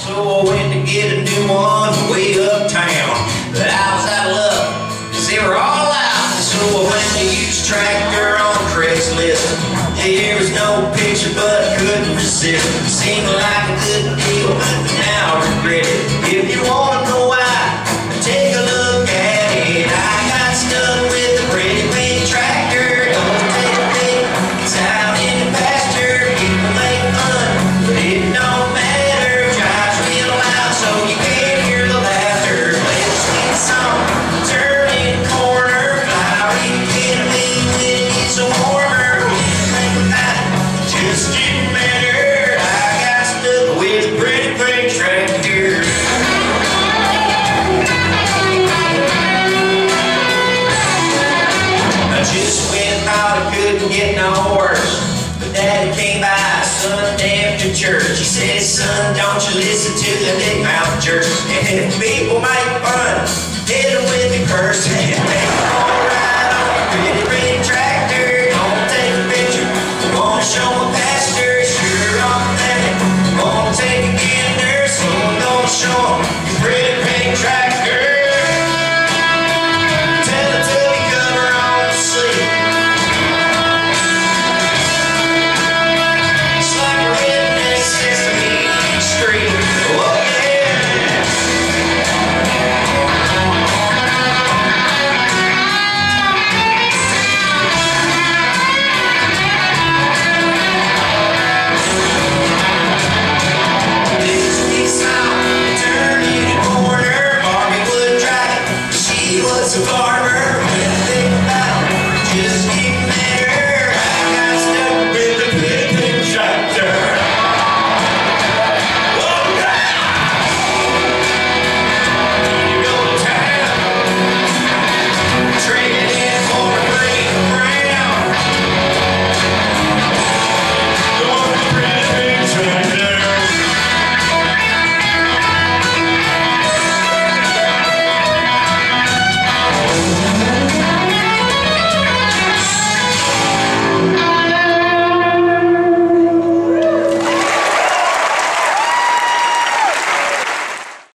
So I went to get a new one way uptown. But I was out of luck, cause they were all out. So I went to use tractor on Craigslist. There was no picture, but I couldn't resist. Seemed like just went thought it couldn't get no worse. But daddy came by Sunday after church. He said, son, don't you listen to the big mouth church. And people make fun, hit them. was a farmer.